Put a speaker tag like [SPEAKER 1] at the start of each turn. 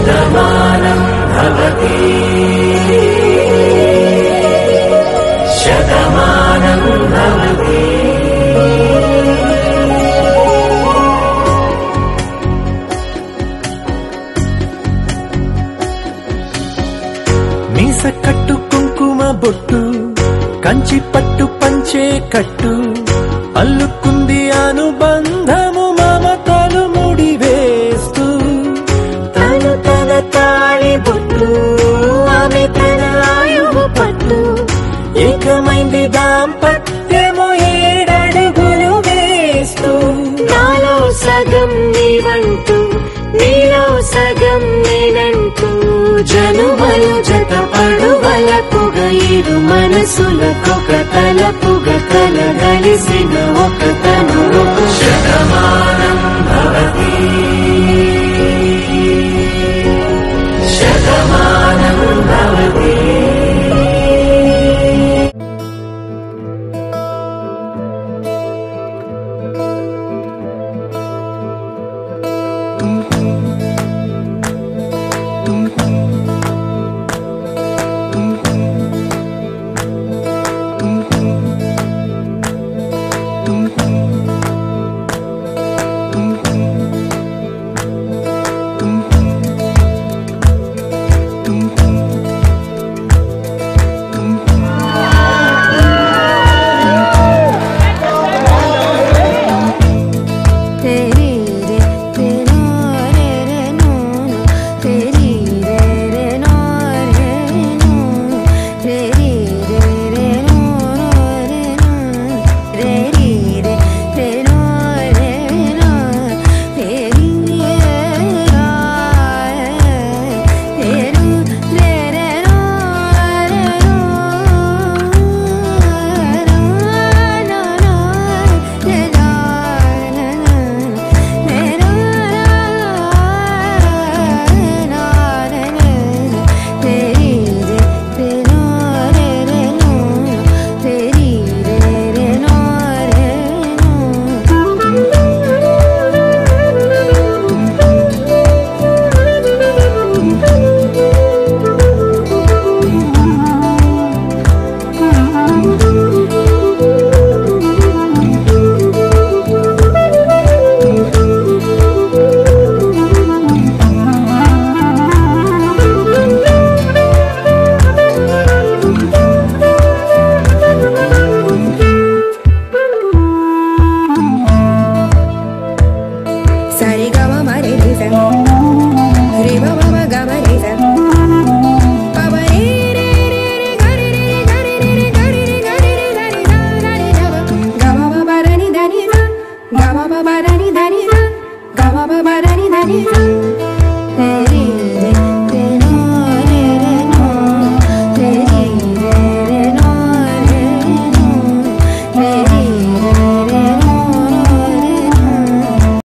[SPEAKER 1] शतमानं भवति। शतमानं भवति। మీసకట్టు కుంకుమ బొట్టు కంచి పట్టు పంచే కట్టు అల్లుకుంది దాంపత్యము ఏడడుగులు వేస్తూ.
[SPEAKER 2] నాలో సగం నీవంటూ నీలో సగం నేనంటూ జనుమలు జత పడువలపుగ ఇరు మనసులకొక తలపుగ కలగలిసిన ఒక తను.
[SPEAKER 1] శతమానం